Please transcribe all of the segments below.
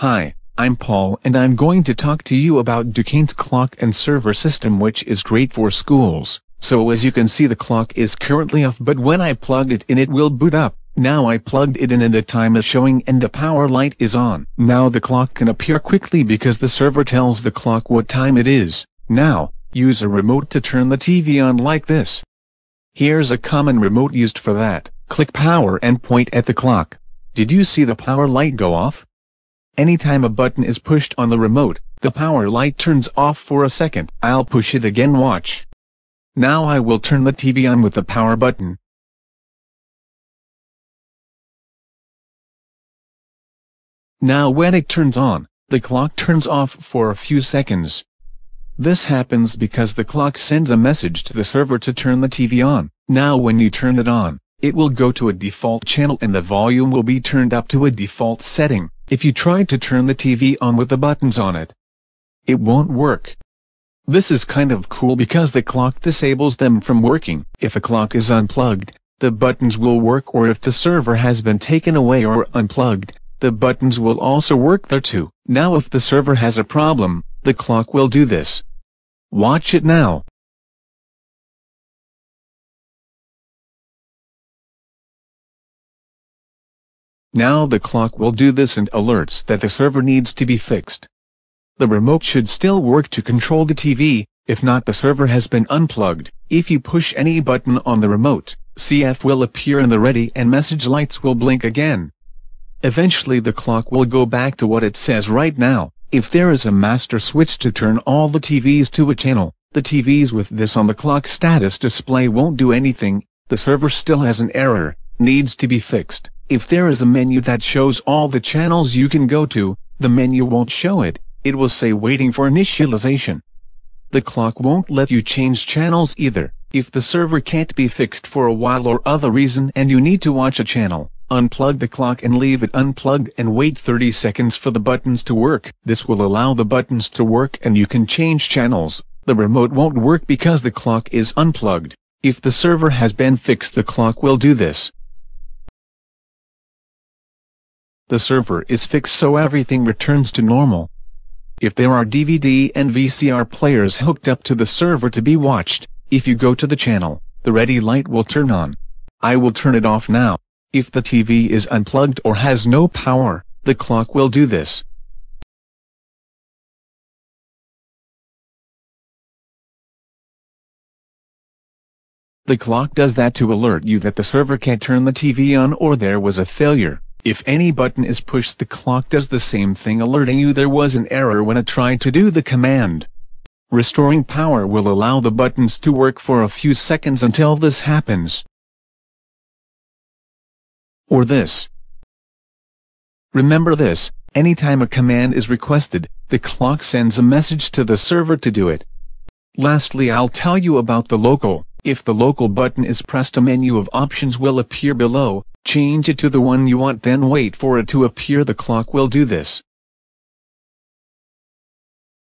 Hi, I'm Paul and I'm going to talk to you about Dukane's clock and server system which is great for schools. So as you can see the clock is currently off but when I plug it in it will boot up. Now I plugged it in and the time is showing and the power light is on. Now the clock can appear quickly because the server tells the clock what time it is. Now, use a remote to turn the TV on like this. Here's a common remote used for that. Click power and point at the clock. Did you see the power light go off? Anytime a button is pushed on the remote, the power light turns off for a second. I'll push it again watch. Now I will turn the TV on with the power button. Now when it turns on, the clock turns off for a few seconds. This happens because the clock sends a message to the server to turn the TV on. Now when you turn it on, it will go to a default channel and the volume will be turned up to a default setting. If you try to turn the TV on with the buttons on it, it won't work. This is kind of cool because the clock disables them from working. If a clock is unplugged, the buttons will work or if the server has been taken away or unplugged, the buttons will also work there too. Now if the server has a problem, the clock will do this. Watch it now. Now the clock will do this and alerts that the server needs to be fixed. The remote should still work to control the TV, if not the server has been unplugged. If you push any button on the remote, CF will appear in the ready and message lights will blink again. Eventually the clock will go back to what it says right now. If there is a master switch to turn all the TVs to a channel, the TVs with this on the clock status display won't do anything, the server still has an error, needs to be fixed. If there is a menu that shows all the channels you can go to, the menu won't show it, it will say waiting for initialization. The clock won't let you change channels either. If the server can't be fixed for a while or other reason and you need to watch a channel, unplug the clock and leave it unplugged and wait 30 seconds for the buttons to work. This will allow the buttons to work and you can change channels. The remote won't work because the clock is unplugged. If the server has been fixed the clock will do this. The server is fixed so everything returns to normal. If there are DVD and VCR players hooked up to the server to be watched, if you go to the channel, the ready light will turn on. I will turn it off now. If the TV is unplugged or has no power, the clock will do this. The clock does that to alert you that the server can't turn the TV on or there was a failure. If any button is pushed the clock does the same thing alerting you there was an error when it tried to do the command. Restoring power will allow the buttons to work for a few seconds until this happens. Or this. Remember this, anytime a command is requested, the clock sends a message to the server to do it. Lastly I'll tell you about the local. If the local button is pressed a menu of options will appear below, change it to the one you want then wait for it to appear the clock will do this.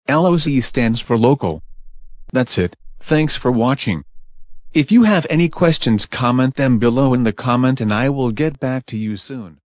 LOC stands for local. That's it, thanks for watching. If you have any questions comment them below in the comment and I will get back to you soon.